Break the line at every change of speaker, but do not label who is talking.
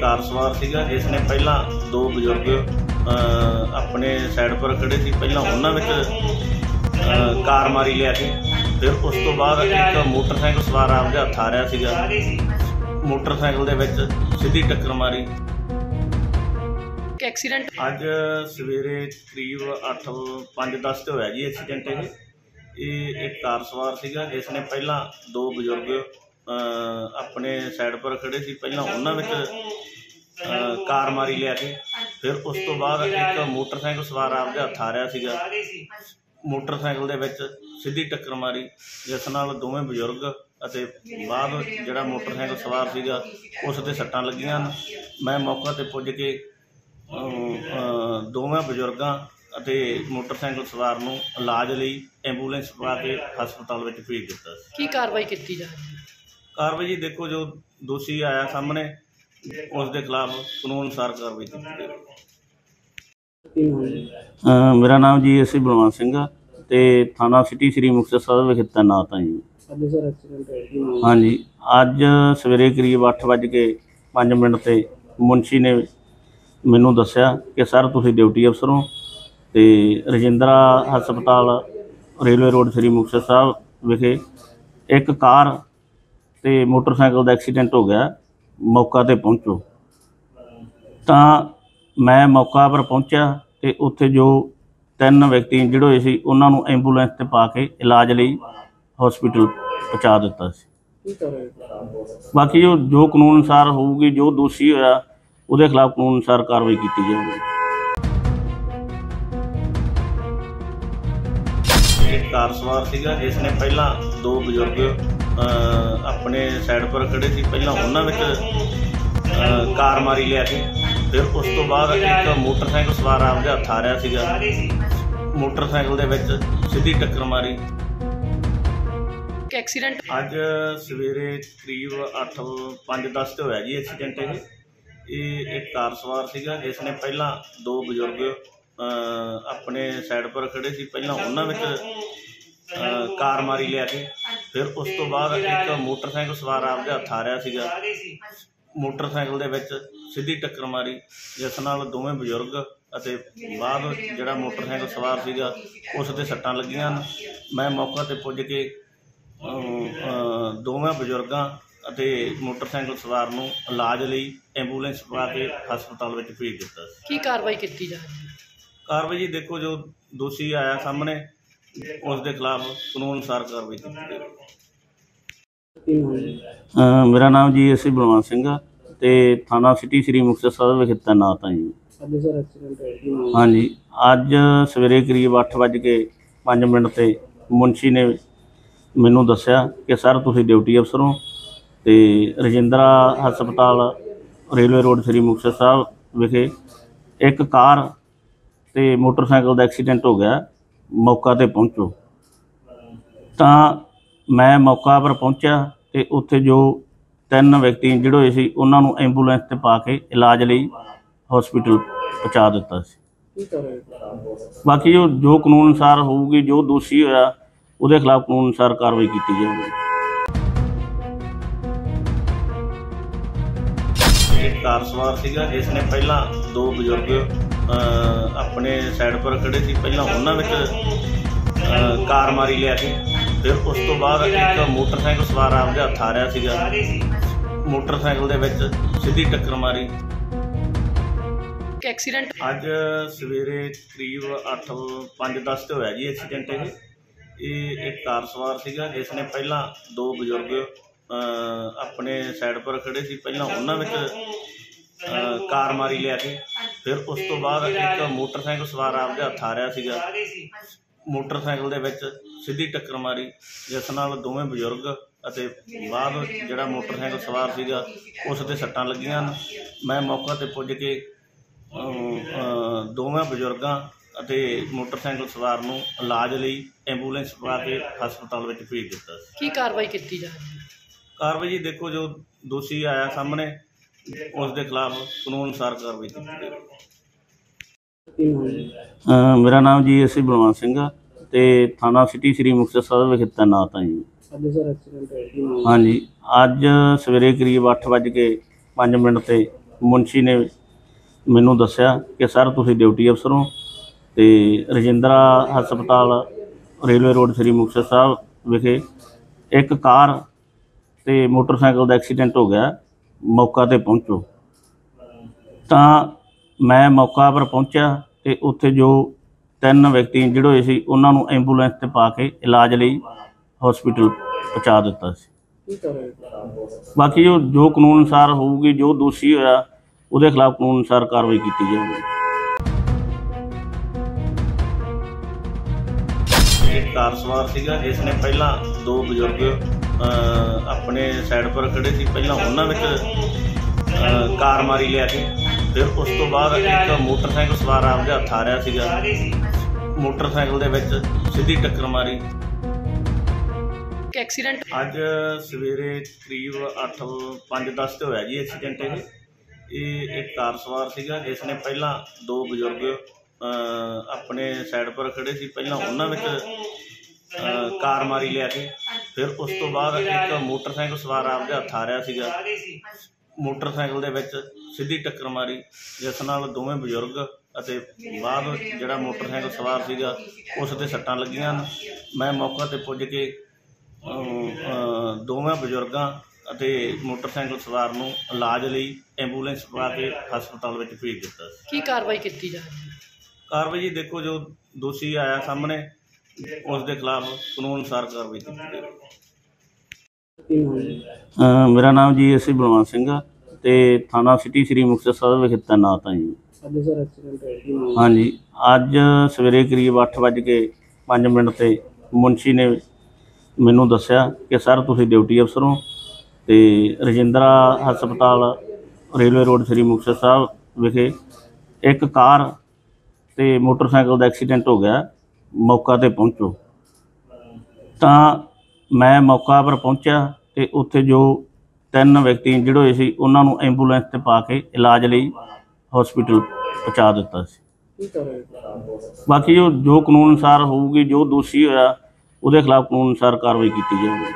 ਕਾਰ ਸਵਾਰ ਸੀਗਾ। ਜਿਸ ਨੇ ਪਹਿਲਾਂ ਦੋ ਬਜ਼ੁਰਗ ਆਪਣੇ ਸਾਈਡ ਪਰ ਖੜੇ ਸੀ। ਪਹਿਲਾਂ ਉਹਨਾਂ ਵਿੱਚ ਕਾਰ ਮਾਰੀ ਲਿਆ ਕੇ ਫਿਰ ਉਸ ਤੋਂ ਬਾਅਦ ਇੱਕ ਮੋਟਰਸਾਈਕਲ ਸਵਾਰ ਆਪਦੇ ਹੱਥ ਆ ਰਿਹਾ ਸੀਗਾ। ਮੋਟਰਸਾਈਕਲ ਦੇ ਵਿੱਚ ਸਿੱਧੀ ਟੱਕਰ ਮਾਰੀ।
ਐਕਸੀਡੈਂਟ
ਅੱਜ ਸਵੇਰੇ ਕਰੀਬ 8:05-10 ਤੇ ਹੋਇਆ ਜੀ ਐਕਸੀਡੈਂਟ ਇਹ। ਇਹ ਇੱਕ ਕਾਰ ਸਵਾਰ ਸੀਗਾ। ਜਿਸ ਨੇ ਪਹਿਲਾਂ ਦੋ ਬਜ਼ੁਰਗ ਆਪਣੇ ਸਾਈਡ ਪਰ ਖੜੇ ਸੀ। ਪਹਿਲਾਂ ਉਹਨਾਂ ਵਿੱਚ ਅ, ਕਾਰ ਮਾਰੀ ਲਿਆ ਕੇ। ਫਿਰ ਉਸ ਤੋਂ ਬਾਅਦ ਇੱਕ ਮੋਟਰਸਾਈਕਲ ਸਵਾਰ ਆਪਦੇ ਹੱਥ ਆ ਰਿਹਾ ਸੀਗਾ। ਮੋਟਰਸਾਈਕਲ ਦੇ ਵਿੱਚ ਸਿੱਧੀ ਟੱਕਰ ਮਾਰੀ ਜਿਸ ਨਾਲ ਦੋਵੇਂ ਬਜ਼ੁਰਗ ਅਤੇ ਬਾਅਦ ਜਿਹੜਾ ਮੋਟਰਸਾਈਕਲ ਸਵਾਰ ਸੀਗਾ ਉਸ ਦੇ ਸੱਟਾਂ ਲੱਗੀਆਂ ਹਨ। ਮੈਂ ਮੌਕਾ ਤੇ ਪੁੱਜ ਕੇ ਅਮ, ਦੋਵਾਂ ਬਜ਼ੁਰਗਾਂ ਅਤੇ ਮੋਟਰਸਾਈਕਲ ਸਵਾਰ ਨੂੰ ਇਲਾਜ ਲਈ ਐਂਬੂਲੈਂਸ ਪਾ ਕੇ ਹਸਪਤਾਲ ਵਿੱਚ ਭੇਜ ਦਿੱਤਾ। ਸੀ
ਕੀ ਕਾਰਵਾਈ ਕੀਤੀ ਜਾ ਰਹੀ ਹੈ?
ਕਾਰਵਾਈ ਜੀ ਦੇਖੋ ਜੋ ਦੋਸ਼ੀ ਆਇਆ ਸਾਹਮਣੇ ਉਸ ਦੇ ਖਿਲਾਫ ਕਾਨੂੰਨ ਅਨੁਸਾਰ ਕਾਰਵਾਈ ਕੀਤੀ ਜਾਵੇਗੀ ਅ, ਮੇਰਾ ਨਾਮ ਜੀ ਐਸੀ ਬਲਵੰਤ ਸਿੰਘ ਆ ਤੇ ਥਾਣਾ ਸਿਟੀ ਸ੍ਰੀ ਮੁਕਤਸਰ ਸਾਹਿਬ ਵਿਖੇ ਤੈਨਾਤ ਹਾਂ ਜੀ। ਹਾਂਜੀ ਅੱਜ ਸਵੇਰੇ ਕਰੀਬ 8:05 ਮਿੰਟ ਤੇ ਮੁੰਸ਼ੀ ਨੇ ਮੈਨੂੰ ਦੱਸਿਆ ਕਿ ਸਰ ਤੁਸੀਂ ਡਿਊਟੀ ਅਫਸਰ ਹੋ ਤੇ ਰਜਿੰਦਰਾ ਹਸਪਤਾਲ ਰੇਲਵੇ ਰੋਡ ਸ੍ਰੀ ਮੁਕਤਸਰ ਸਾਹਿਬ ਵਿਖੇ ਇੱਕ ਕਾਰ ਤੇ ਮੋਟਰਸਾਈਕਲ ਦਾ ਐਕਸੀਡੈਂਟ ਹੋ ਗਿਆ। ਮੌਕਾ ਤੇ ਪਹੁੰਚੋ। ਤਾਂ ਮੈਂ ਮੌਕਾ ਪਰ ਪਹੁੰਚਿਆ ਤੇ ਉੱਥੇ ਜੋ ਤਿੰਨ ਵਿਅਕਤੀ ਇੰਜਰਡ ਹੋਏ ਸੀ, ਉਹਨਾਂ ਨੂੰ ਐਂਬੂਲੈਂਸ ਤੇ ਪਾ ਕੇ ਇਲਾਜ ਲਈ ਹਸਪੀਟਲ ਪਹੁੰਚਾ ਦਿੱਤਾ ਸੀ। ਬਾਕੀ ਜੋ ਜੋ ਕਾਨੂੰਨ ਅਨੁਸਾਰ ਹੋਊਗੀ, ਜੋ ਦੋਸ਼ੀ ਹੋਇਆ, ਉਹਦੇ ਖਿਲਾਫ ਕਾਨੂੰਨ ਅਨੁਸਾਰ ਕਾਰਵਾਈ ਕੀਤੀ ਜਾਊਗੀ। ਕਾਰ ਸਵਾਰ ਸੀਗਾ ਜਿਸ ਨੇ ਪਹਿਲਾਂ ਦੋ ਬਜ਼ੁਰਗ ਆਪਣੇ ਸਾਈਡ ਪਰ ਖੜੇ ਸੀ। ਪਹਿਲਾਂ ਉਹਨਾਂ ਵਿੱਚ ਕਾਰ ਮਾਰੀ ਲਿਆ ਕੇ ਫਿਰ ਉਸ ਤੋਂ ਬਾਅਦ ਇੱਕ ਮੋਟਰਸਾਈਕਲ ਸਵਾਰ ਆਪਦੇ ਹੱਥ ਆ ਰਿਹਾ ਸੀਗਾ। ਮੋਟਰਸਾਈਕਲ ਦੇ ਵਿੱਚ ਸਿੱਧੀ ਟੱਕਰ ਮਾਰੀ।
ਐਕਸੀਡੈਂਟ
ਅੱਜ ਸਵੇਰੇ ਕਰੀਬ 8:05-10 ਤੇ ਹੋਇਆ ਜੀ ਐਕਸੀਡੈਂਟ ਇਹ। ਇਹ ਇੱਕ ਕਾਰ ਸਵਾਰ ਸੀਗਾ ਜਿਸ ਨੇ ਪਹਿਲਾਂ ਦੋ ਬਜ਼ੁਰਗ ਆਪਣੇ ਸਾਈਡ ਪਰ ਖੜੇ ਸੀ। ਪਹਿਲਾਂ ਉਹਨਾਂ ਵਿੱਚ ਕਾਰ ਮਾਰੀ ਲਿਆ ਕੇ ਫਿਰ ਉਸ ਤੋਂ ਬਾਅਦ ਇੱਕ ਮੋਟਰਸਾਈਕਲ ਸਵਾਰ ਆਪਦੇ ਹੱਥ ਆ ਰਿਹਾ ਸੀਗਾ। ਮੋਟਰਸਾਈਕਲ ਦੇ ਵਿੱਚ ਸਿੱਧੀ ਟੱਕਰ ਮਾਰੀ ਜਿਸ ਨਾਲ ਦੋਵੇਂ ਬਜ਼ੁਰਗ ਅਤੇ ਬਾਅਦ ਜਿਹੜਾ ਮੋਟਰਸਾਈਕਲ ਸਵਾਰ ਸੀਗਾ ਉਸ ਦੇ ਸੱਟਾਂ ਲੱਗੀਆਂ ਹਨ। ਮੈਂ ਮੌਕਾ ਤੇ ਪੁੱਜ ਕੇ ਦੋਵਾਂ ਬਜ਼ੁਰਗਾਂ ਅਤੇ ਮੋਟਰਸਾਈਕਲ ਸਵਾਰ ਨੂੰ ਇਲਾਜ ਲਈ ਐਂਬੂਲੈਂਸ ਪਾ ਕੇ ਹਸਪਤਾਲ ਵਿੱਚ ਭੇਜ ਦਿੱਤਾ
ਕੀ ਕਾਰਵਾਈ ਕੀਤੀ ਜਾ ਰਹੀ ਹੈ?
ਕਾਰਵਾਈ ਜੀ ਦੇਖੋ ਜੋ ਦੋਸ਼ੀ ਆਇਆ ਸਾਹਮਣੇ ਉਸ ਦੇ ਖਿਲਾਫ ਕਾਨੂੰਨ ਅਨੁਸਾਰ ਕਾਰਵਾਈ ਕੀਤੀ ਜਾਵੇਗੀ। ਅ, ਮੇਰਾ ਨਾਮ ਜੀ ਐਸੀ ਬਲਵੰਤ ਸਿੰਘ ਆ ਤੇ ਥਾਣਾ ਸਿਟੀ ਸ੍ਰੀ ਮੁਕਤਸਰ ਸਾਹਿਬ ਵਿਖੇ ਤੈਨਾਤ ਹਾਂ ਜੀ। ਹਾਂਜੀ ਅੱਜ ਸਵੇਰੇ ਕਰੀਬ 8:05 ਮਿੰਟ ਤੇ ਮੁੰਸ਼ੀ ਨੇ ਮੈਨੂੰ ਦੱਸਿਆ ਕਿ ਸਰ ਤੁਸੀਂ ਡਿਊਟੀ ਅਫਸਰ ਹੋ ਤੇ ਰਜਿੰਦਰਾ ਹਸਪਤਾਲ ਰੇਲਵੇ ਰੋਡ ਸ੍ਰੀ ਮੁਕਤਸਰ ਸਾਹਿਬ ਵਿਖੇ ਇੱਕ ਕਾਰ ਤੇ ਮੋਟਰਸਾਈਕਲ ਦਾ ਐਕਸੀਡੈਂਟ ਹੋ ਗਿਆ। ਮੌਕਾ ਤੇ ਪਹੁੰਚੋ। ਤਾਂ ਮੈਂ ਮੌਕਾ ਪਰ ਪਹੁੰਚਿਆ ਤੇ ਉੱਥੇ ਜੋ ਤਿੰਨ ਵਿਅਕਤੀ ਇੰਜਰਡ ਹੋਏ ਸੀ, ਉਹਨਾਂ ਨੂੰ ਐਂਬੂਲੈਂਸ ਤੇ ਪਾ ਕੇ ਇਲਾਜ ਲਈ ਹਸਪੀਟਲ ਪਹੁੰਚਾ ਦਿੱਤਾ ਸੀ। ਬਾਕੀ ਜੋ ਜੋ ਕਾਨੂੰਨ ਅਨੁਸਾਰ ਹੋਊਗੀ, ਜੋ ਦੋਸ਼ੀ ਹੋਇਆ, ਉਹਦੇ ਖਿਲਾਫ ਕਾਨੂੰਨ ਅਨੁਸਾਰ ਕਾਰਵਾਈ ਕੀਤੀ ਜਾਊਗੀ। ਕਾਰ ਸਵਾਰ ਸੀਗਾ ਜਿਸ ਨੇ ਪਹਿਲਾਂ ਦੋ ਬਜ਼ੁਰਗ ਆਪਣੇ ਸਾਈਡ ਪਰ ਖੜੇ ਸੀ। ਪਹਿਲਾਂ ਉਹਨਾਂ ਵਿੱਚ ਕਾਰ ਮਾਰੀ ਲਿਆ ਕੇ ਫਿਰ ਉਸ ਤੋਂ ਬਾਅਦ ਇੱਕ ਮੋਟਰਸਾਈਕਲ ਸਵਾਰ ਆਪਦੇ ਹੱਥ ਆ ਰਿਹਾ ਸੀਗਾ। ਮੋਟਰਸਾਈਕਲ ਦੇ ਵਿੱਚ ਸਿੱਧੀ ਟੱਕਰ ਮਾਰੀ।
ਐਕਸੀਡੈਂਟ
ਅੱਜ ਸਵੇਰੇ ਕਰੀਬ 8:05-10 ਤੇ ਹੋਇਆ ਜੀ ਐਕਸੀਡੈਂਟ ਇਹ। ਇਹ ਇੱਕ ਕਾਰ ਸਵਾਰ ਸੀਗਾ ਜਿਸ ਨੇ ਪਹਿਲਾਂ ਦੋ ਬਜ਼ੁਰਗ ਆਪਣੇ ਸਾਈਡ ਪਰ ਖੜੇ ਸੀ। ਪਹਿਲਾਂ ਉਹਨਾਂ ਵਿੱਚ ਕਾਰ ਮਾਰੀ ਲਿਆ ਕੇ ਫਿਰ ਉਸ ਤੋਂ ਬਾਅਦ ਇੱਕ ਮੋਟਰਸਾਈਕਲ ਸਵਾਰ ਆਪਦੇ ਹੱਥ ਆ ਰਿਹਾ ਸੀਗਾ। ਮੋਟਰਸਾਈਕਲ ਦੇ ਵਿੱਚ ਸਿੱਧੀ ਟੱਕਰ ਮਾਰੀ ਜਿਸ ਨਾਲ ਦੋਵੇਂ ਬਜ਼ੁਰਗ ਅਤੇ ਬਾਅਦ ਜਿਹੜਾ ਮੋਟਰਸਾਈਕਲ ਸਵਾਰ ਸੀਗਾ ਉਸ ਦੇ ਸੱਟਾਂ ਲੱਗੀਆਂ ਹਨ। ਮੈਂ ਮੌਕਾ ਤੇ ਪੁੱਜ ਕੇ ਦੋਵਾਂ ਬਜ਼ੁਰਗਾਂ ਅਤੇ ਮੋਟਰਸਾਈਕਲ ਸਵਾਰ ਨੂੰ ਇਲਾਜ ਲਈ ਐਂਬੂਲੈਂਸ ਪਾ ਕੇ ਹਸਪਤਾਲ ਵਿੱਚ ਭੇਜ ਦਿੱਤਾ। ਸੀ
ਕੀ ਕਾਰਵਾਈ ਕੀਤੀ ਜਾ ਰਹੀ ਹੈ?
ਕਾਰਵਾਈ ਜੀ ਦੇਖੋ ਜੋ ਦੋਸ਼ੀ ਆਇਆ ਸਾਹਮਣੇ ਉਸ ਦੇ ਖਿਲਾਫ ਕਾਨੂੰਨ ਅਨੁਸਾਰ ਕਾਰਵਾਈ ਕੀਤੀ ਜਾਵੇਗੀ ਮੇਰਾ ਨਾਮ ਜੀ ਐਸੀ ਬਲਵੰਤ ਸਿੰਘ ਆ ਤੇ ਥਾਣਾ ਸਿਟੀ ਸ੍ਰੀ ਮੁਕਤਸਰ ਸਾਹਿਬ ਵਿਖੇ ਤੈਨਾਤ ਹਾਂ ਜੀ। ਹਾਂਜੀ, ਅੱਜ ਸਵੇਰੇ ਕਰੀਬ 8:05 ਮਿੰਟ ਤੇ ਮੁੰਸ਼ੀ ਨੇ ਮੈਨੂੰ ਦੱਸਿਆ ਕਿ, ਸਰ, ਤੁਸੀਂ ਡਿਊਟੀ ਅਫਸਰ ਹੋ ਤੇ ਰਜਿੰਦਰਾ ਹਸਪਤਾਲ ਰੇਲਵੇ ਰੋਡ ਸ੍ਰੀ ਮੁਕਤਸਰ ਸਾਹਿਬ ਵਿਖੇ ਇੱਕ ਕਾਰ ਤੇ ਮੋਟਰਸਾਈਕਲ ਦਾ ਐਕਸੀਡੈਂਟ ਹੋ ਗਿਆ। ਮੌਕਾ ਤੇ ਪਹੁੰਚੋ। ਤਾਂ ਮੈਂ ਮੌਕਾ ਪਰ ਪਹੁੰਚਿਆ ਤੇ ਉੱਥੇ ਜੋ ਤਿੰਨ ਵਿਅਕਤੀ ਇੰਜਰਡ ਹੋਏ ਸੀ, ਉਹਨਾਂ ਨੂੰ ਐਂਬੂਲੈਂਸ ਤੇ ਪਾ ਕੇ ਇਲਾਜ ਲਈ ਹਸਪੀਟਲ ਪਹੁੰਚਾ ਦਿੱਤਾ ਸੀ। ਬਾਕੀ ਜੋ ਜੋ ਕਾਨੂੰਨ ਅਨੁਸਾਰ ਹੋਊਗੀ, ਜੋ ਦੋਸ਼ੀ ਹੋਇਆ, ਉਹਦੇ ਖਿਲਾਫ ਕਾਨੂੰਨ ਅਨੁਸਾਰ ਕਾਰਵਾਈ ਕੀਤੀ ਜਾਊਗੀ। ਇੱਕ ਕਾਰ ਸਵਾਰ ਸੀਗਾ ਜਿਸ ਨੇ ਪਹਿਲਾਂ ਦੋ ਬਜ਼ੁਰਗ ਆਪਣੇ ਸਾਈਡ ਪਰ ਖੜੇ ਸੀ ਪਹਿਲਾਂ ਉਹਨਾਂ ਵਿੱਚ ਕਾਰ ਮਾਰੀ ਲਿਆ ਕੇ ਫਿਰ ਉਸ ਤੋਂ ਬਾਅਦ ਇੱਕ ਮੋਟਰਸਾਈਕਲ ਸਵਾਰ ਆਪਦੇ ਹੱਥ ਆ ਰਿਹਾ ਸੀਗਾ। ਮੋਟਰਸਾਈਕਲ ਦੇ ਵਿੱਚ ਸਿੱਧੀ ਟੱਕਰ ਮਾਰੀ।
ਐਕਸੀਡੈਂਟ
ਅੱਜ ਸਵੇਰੇ ਕਰੀਬ 8 5:10 ਤੇ ਹੋਇਆ ਜੀ ਐਕਸੀਡੈਂਟ ਇਹ। ਇਹ ਇੱਕ ਕਾਰ ਸਵਾਰ ਸੀਗਾ ਜਿਸ ਨੇ ਪਹਿਲਾਂ ਦੋ ਬਜ਼ੁਰਗ ਆਪਣੇ ਸਾਈਡ ਪਰ ਖੜੇ ਸੀ। ਪਹਿਲਾਂ ਉਹਨਾਂ ਵਿੱਚ ਕਾਰ ਮਾਰੀ ਲਿਆ ਕੇ ਫਿਰ ਉਸ ਤੋਂ ਬਾਅਦ ਇੱਕ ਮੋਟਰਸਾਈਕਲ ਸਵਾਰ ਆਪਦੇ ਹੱਥ ਆ ਰਿਹਾ ਸੀਗਾ। ਮੋਟਰਸਾਈਕਲ ਦੇ ਵਿੱਚ ਸਿੱਧੀ ਟੱਕਰ ਮਾਰੀ ਜਿਸ ਨਾਲ ਦੋਵੇਂ ਬਜ਼ੁਰਗ ਅਤੇ ਬਾਅਦ ਜਿਹੜਾ ਮੋਟਰਸਾਈਕਲ ਸਵਾਰ ਸੀਗਾ ਉਸ ਦੇ ਸੱਟਾਂ ਲੱਗੀਆਂ ਹਨ। ਮੈਂ ਮੌਕਾ ਤੇ ਪੁੱਜ ਕੇ ਦੋਵੇਂ ਬਜ਼ੁਰਗਾਂ ਅਤੇ ਮੋਟਰਸਾਈਕਲ ਸਵਾਰ ਨੂੰ ਇਲਾਜ ਲਈ ਐਂਬੂਲੈਂਸ ਪਾ ਕੇ ਹਸਪਤਾਲ ਵਿੱਚ ਭੇਜ ਦਿੱਤਾ। ਸੀ
ਕੀ ਕਾਰਵਾਈ ਕੀਤੀ ਜਾ ਰਹੀ ਹੈ?
ਕਾਰਵਾਈ ਜੀ ਦੇਖੋ ਜੋ ਦੋਸ਼ੀ ਆਇਆ ਸਾਹਮਣੇ ਉਸ ਦੇ ਖਿਲਾਫ ਕਾਨੂੰਨ ਅਨੁਸਾਰ ਕਾਰਵਾਈ ਕੀਤੀ ਜਾਵੇਗੀ ਮੇਰਾ ਨਾਮ ਜੀ ਐਸੀ ਬਲਵੰਤ ਸਿੰਘ ਆ ਤੇ ਥਾਣਾ ਸਿਟੀ ਸ੍ਰੀ ਮੁਕਤਸਰ ਸਾਹਿਬ ਵਿਖੇ ਤੈਨਾਤ ਹਾਂ ਜੀ। ਹਾਂਜੀ, ਅੱਜ ਸਵੇਰੇ ਕਰੀਬ 8:05 ਮਿੰਟ ਤੇ ਮੁੰਸ਼ੀ ਨੇ ਮੈਨੂੰ ਦੱਸਿਆ ਕਿ, ਸਰ, ਤੁਸੀਂ ਡਿਊਟੀ ਅਫਸਰ ਹੋ ਤੇ ਰਜਿੰਦਰਾ ਹਸਪਤਾਲ ਰੇਲਵੇ ਰੋਡ ਸ੍ਰੀ ਮੁਕਤਸਰ ਸਾਹਿਬ ਵਿਖੇ ਇੱਕ ਕਾਰ ਤੇ ਮੋਟਰਸਾਈਕਲ ਦਾ ਐਕਸੀਡੈਂਟ ਹੋ ਗਿਆ। ਮੌਕਾ ਤੇ ਪਹੁੰਚੋ। ਤਾਂ ਮੈਂ ਮੌਕਾ ਪਰ ਪਹੁੰਚਿਆ ਤੇ ਉੱਥੇ ਜੋ ਤਿੰਨ ਵਿਅਕਤੀ ਜਿਹੜੇ ਹੋਏ ਸੀ, ਉਹਨਾਂ ਨੂੰ ਐਂਬੂਲੈਂਸ ਤੇ ਪਾ ਕੇ ਇਲਾਜ ਲਈ ਹਸਪੀਟਲ ਪਹੁੰਚਾ ਦਿੱਤਾ ਸੀ। ਬਾਕੀ ਜੋ ਜੋ ਕਾਨੂੰਨ ਅਨੁਸਾਰ ਹੋਊਗੀ, ਜੋ ਦੋਸ਼ੀ ਹੋਇਆ, ਉਹਦੇ ਖਿਲਾਫ ਕਾਨੂੰਨ ਅਨੁਸਾਰ ਕਾਰਵਾਈ ਕੀਤੀ ਜਾਊਗੀ।